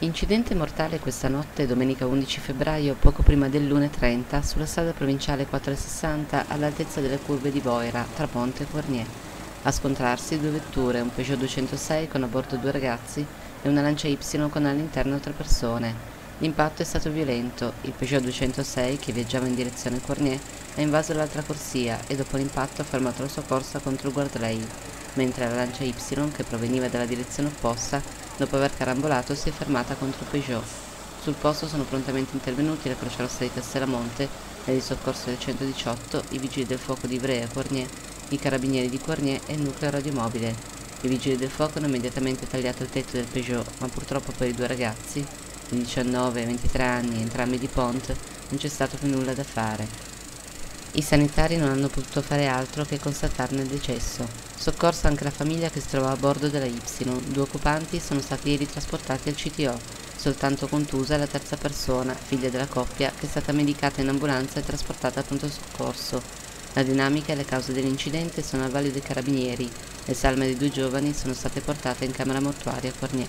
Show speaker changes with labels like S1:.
S1: Incidente mortale questa notte, domenica 11 febbraio, poco prima dell'1.30, sulla strada provinciale 460 all'altezza delle curve di Boira, tra Ponte e Cornier. A scontrarsi due vetture, un Peugeot 206 con a bordo due ragazzi e una Lancia Y con all'interno tre persone. L'impatto è stato violento, il Peugeot 206, che viaggiava in direzione Cornier, ha invaso l'altra corsia e dopo l'impatto ha fermato la sua corsa contro il guardrail, mentre la Lancia Y, che proveniva dalla direzione opposta, dopo aver carambolato si è fermata contro Peugeot. Sul posto sono prontamente intervenuti la Croce Rossa di Castellamonte il soccorso del 118, i vigili del fuoco di Ivrea Cornier, i carabinieri di Cornier e il nucleo radiomobile. I vigili del fuoco hanno immediatamente tagliato il tetto del Peugeot, ma purtroppo per i due ragazzi, 19 e 23 anni, entrambi di Pont, non c'è stato più nulla da fare. I sanitari non hanno potuto fare altro che constatarne il decesso. Soccorsa anche la famiglia che si trova a bordo della Y. Due occupanti sono stati ieri trasportati al CTO. Soltanto contusa la terza persona, figlia della coppia, che è stata medicata in ambulanza e trasportata a pronto soccorso. La dinamica e le cause dell'incidente sono al vaglio dei carabinieri. Le salme dei due giovani sono state portate in camera mortuaria a Cornier.